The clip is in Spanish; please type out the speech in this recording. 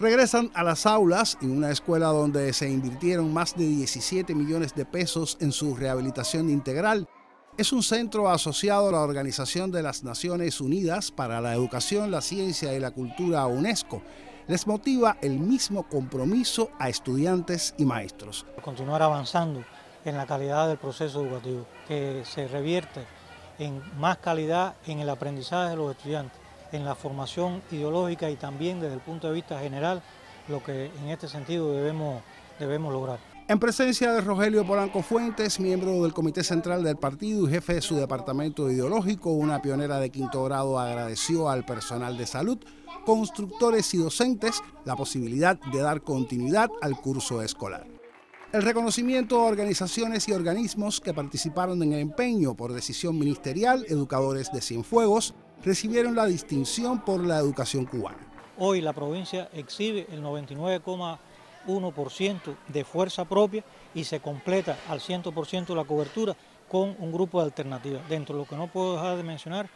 Regresan a las aulas en una escuela donde se invirtieron más de 17 millones de pesos en su rehabilitación integral. Es un centro asociado a la Organización de las Naciones Unidas para la Educación, la Ciencia y la Cultura UNESCO. Les motiva el mismo compromiso a estudiantes y maestros. Continuar avanzando en la calidad del proceso educativo, que se revierte en más calidad en el aprendizaje de los estudiantes, en la formación ideológica y también desde el punto de vista general, lo que en este sentido debemos, debemos lograr. En presencia de Rogelio Polanco Fuentes, miembro del Comité Central del partido y jefe de su departamento ideológico, una pionera de quinto grado agradeció al personal de salud, constructores y docentes la posibilidad de dar continuidad al curso escolar. El reconocimiento a organizaciones y organismos que participaron en el empeño por decisión ministerial, educadores de Cienfuegos, recibieron la distinción por la educación cubana. Hoy la provincia exhibe el 99,1% de fuerza propia y se completa al 100% la cobertura con un grupo de alternativas. Dentro de lo que no puedo dejar de mencionar